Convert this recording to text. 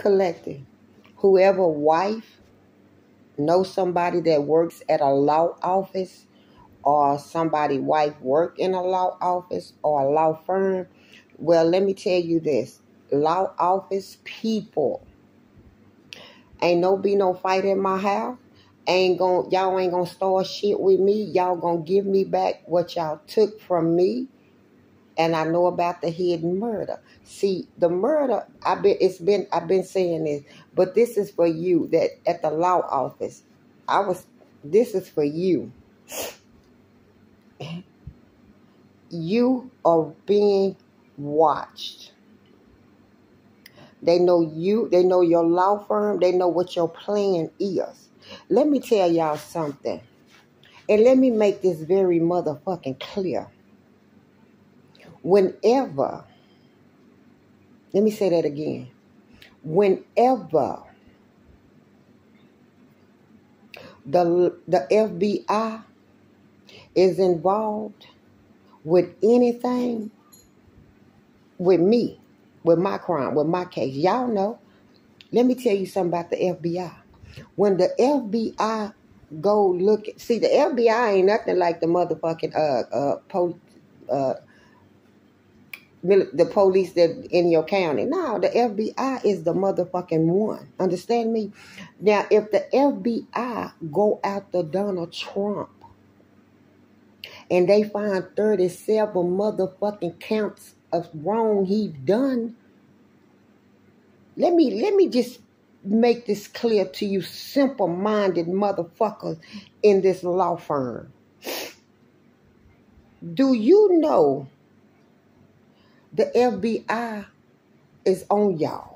collective. Whoever wife knows somebody that works at a law office or somebody wife work in a law office or a law firm, well, let me tell you this. Law office people ain't no be no fight in my house. Ain't going y'all ain't gonna start shit with me. Y'all gonna give me back what y'all took from me. And I know about the hidden murder. See, the murder, I've been it's been I've been saying this, but this is for you that at the law office. I was this is for you. You are being watched. They know you, they know your law firm, they know what your plan is. Let me tell y'all something. And let me make this very motherfucking clear. Whenever, let me say that again. Whenever the, the FBI is involved with anything with me, with my crime, with my case. Y'all know. Let me tell you something about the FBI. When the FBI go look, see the FBI ain't nothing like the motherfucking uh uh po- uh the police that in your county. No, the FBI is the motherfucking one. Understand me? Now, if the FBI go after Donald Trump and they find 37 motherfucking counts of wrong he done, let me let me just make this clear to you simple-minded motherfuckers in this law firm. Do you know the FBI is on y'all?